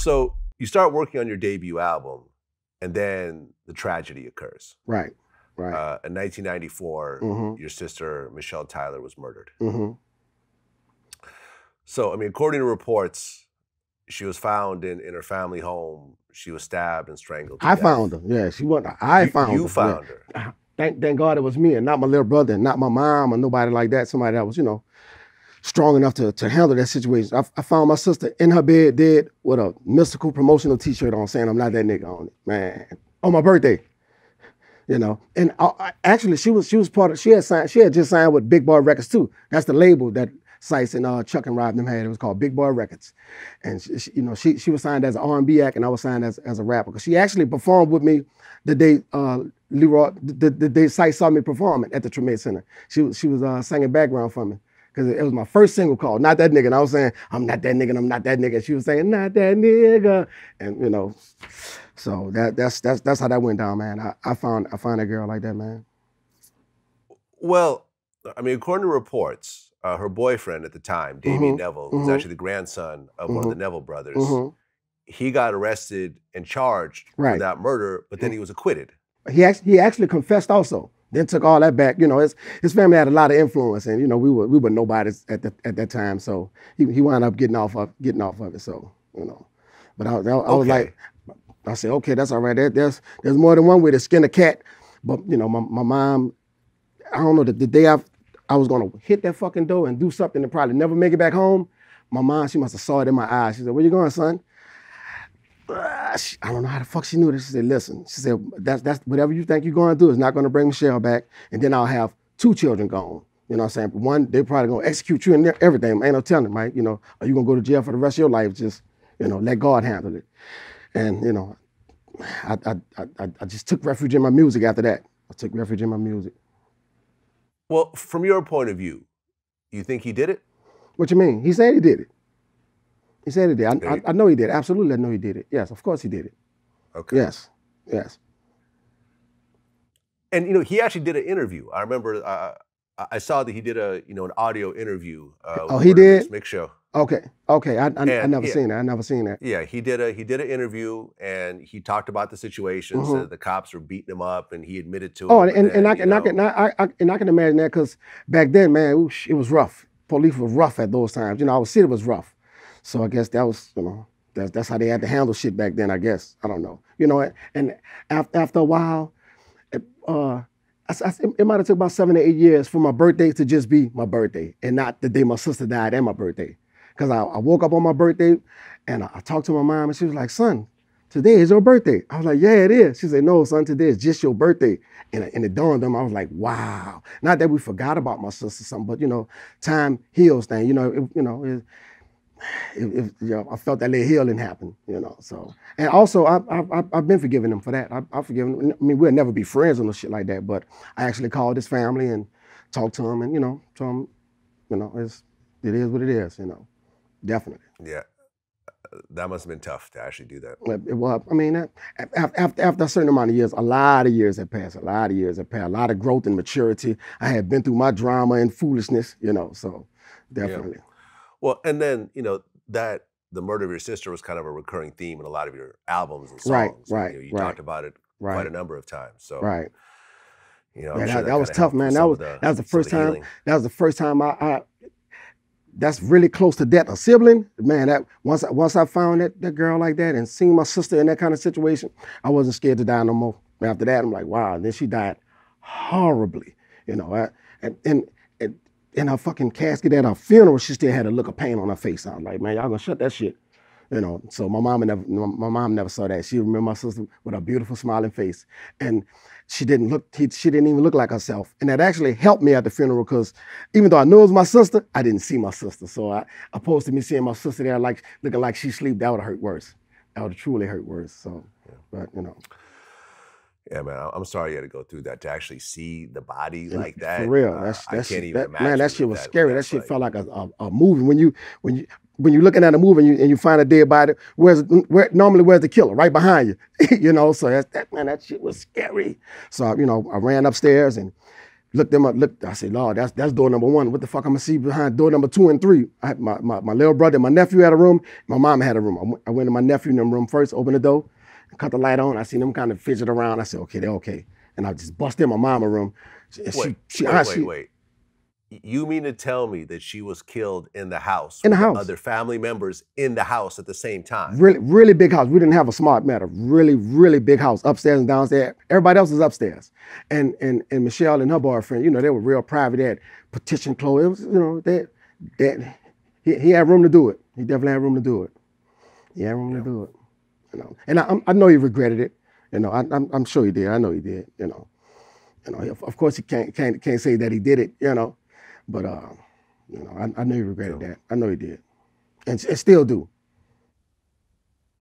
So you start working on your debut album, and then the tragedy occurs. Right. Right. Uh, in 1994, Mhm. your sister Michelle Tyler was murdered. hmm So, I mean, according to reports, she was found in, in her family home. She was stabbed and strangled. I death. found her. Yeah, she wasn't. I You- found you her. found yeah. her. Thank, thank God it was me and not my little brother and not my mom or nobody like that. Somebody that was, you know, strong enough to, to handle that situation. I, I found my sister in her bed dead with a Mystikal promotional T-shirt on saying I'm not that nigga on it, man. On my birthday, you know. And I, I- actually, she was she was part of. She had signed. She had just signed with Big Boy Records too. That's the label that Sites and uh, Chuck and Rob them had. It was called Big Boy Records, and she, she- you know she she was signed as an R&B act, and I was signed as as a rapper. Cause she actually performed with me the day uh, Leroy the, the day Sites saw me performing at the Tremé Center. She was she was uh, singing background for me. Cause it was my first single called "Not That Nigga," and I was saying, "I'm not that nigga, and I'm not that nigga." She was saying, "Not that nigga," and you know, so that that's that's that's how that went down, man. I, I found I found a girl like that, man. Well, I mean, according to reports, uh, her boyfriend at the time, Damion Mhm, Neville, who was mhm. actually the grandson of one of the Neville brothers, Mhm. he got arrested and charged for that murder, but then he was acquitted. He actually he actually confessed also. Then took all that back. You know, his his family had a lot of influence, and you know we were we were nobodies at the, at that time. So he he wound up getting off of getting off of it. So you know, but I, I, I was Okay. like, I said, okay, that's all right. There, there's there's more than one way to skin a cat. But you know, my, my mom, I don't know the, the day I I was gonna hit that fucking door and do something and probably never make it back home. My mom, she must have saw it in my eyes. She said, "Where you going, son?" I don't know how the fuck she knew this. She said, listen, she said, that's that's whatever you think you're going through is not gonna bring Michelle back, and then I'll have two children gone. You know what I'm saying? One, they're probably gonna execute you and everything. Ain't no telling, right? You know, are you gonna go to jail for the rest of your life? Just, you know, let God handle it. And, you know, I I, I, I- I just took refuge in my music after that. I took refuge in my music. Well, from your point of view, you think he did it? What you mean? He said he did it. He said he did. I, Yeah, I, he- I know he did. Absolutely, I know he did it. Yes, of course he did it. Okay. Yes, yes. And you know, he actually did an interview. I remember uh, I- saw that he did a you know an audio interview. Uh, Oh, he did? Mix Show. Okay, okay. I, I, I never yeah. seen that. I never seen that. Yeah, he did a he did an interview and he talked about the situation. Mhm. Said the cops were beating him up, and he admitted to it. Oh, but and, and, then, I, and, I, can, I, I, and I can imagine that because back then, man, it was rough. Police was rough at those times. You know, our city was rough. So I guess that was, you know, that's, that's how they had to handle shit back then, I guess. I don't know. You know, and after, after a while, it, uh, I, I, it might have took about seven to eight years for my birthday to just be my birthday and not the day my sister died and my birthday. Because I, I woke up on my birthday and I, I talked to my mom and she was like, son, today is your birthday. I was like, yeah, it is. She said, no, son, today is just your birthday. And, and it dawned on me, I was like, wow. Not that we forgot about my sister something, but you know, time heals things. You know, it, you know, it, it, it- you know, I felt that little healing happen, you know. So, and also, I, I, I've been forgiving them for that. I, I've forgiven them. I mean, we'll never be friends or no shit like that, but I actually called his family and talked to him and, you know, told him, you know, it's, it is what it is, you know, definitely. yeah, uh, that must have been tough to actually do that. Well, I mean, after, after a certain amount of years, a lot of years had passed. A lot of years had passed. A lot of growth and maturity. I had been through my drama and foolishness, you know. So, definitely. Well, and then you know that the murder of your sister was kind of a recurring theme in a lot of your albums and songs. Right, You know, right, You, right. talked about it quite a number of times. So Right. you know, Yeah, sure that, that was tough, man. That was the- that was the first the time. healing. That was the first time I, I. That's really close to death. A sibling, man. That once I, once I found that that girl like that and seeing my sister in that kind of situation, I wasn't scared to die no more. After that, I'm like, wow. And then she died horribly, you know. I, and, and and in her fucking casket at her funeral, she still had a look of pain on her face. I was like, man, y'all gonna shut that shit. You know, so my mom never, my mom never saw that. She remembered my sister with a beautiful smiling face, and she didn't look, she didn't even look like herself. And that actually helped me at the funeral because even though I knew it was my sister, I didn't see my sister. So I, opposed to me seeing my sister there, like looking like she sleep, that would have hurt worse. That would have truly hurt worse. So, but you know, Yeah, man. I'm sorry you had to go through that to actually see the body And like that. For real, uh, that's I that's can't even that, man. That shit was what scary. That shit like. felt like a, a, a movie. When you when you when you're looking at a movie and you, and you find a dead body, where's where normally where's the killer? Right behind you, you know. So that's, that man, that shit was scary. So you know, I ran upstairs and looked them up. Looked, I said, Lord, that's that's door number one. What the fuck I'm gonna see behind door number two and three? I had my, my, my little brother, my nephew had a room. My mom had a room. I went, I went to my nephew in the room first, opened the door, cut the light on. I seen them kind of fidget around. I said, okay, they're okay. And I just bust in my mama room. She, Wait, she, she, wait, I- wait, wait. You mean to tell me that she was killed in the house? In the house. Other family members in the house at the same time. Really, really big house. We didn't have a smart metal. Really, really big house, upstairs and downstairs. Everybody else was upstairs. And and and Michelle and her boyfriend, you know, they were real private. They had petition clothes. It was, you know, they that he, he had room to do it. He definitely had room to do it. He had room to do it. You know, and I, I'm- know he regretted it. You know, I, I'm, I'm sure he did. I know he did. You know, you know. Of, of course, he can't can't can't say that he did it. You know, but uh, you know, I, I know he regretted that. I know he did, and, and still do.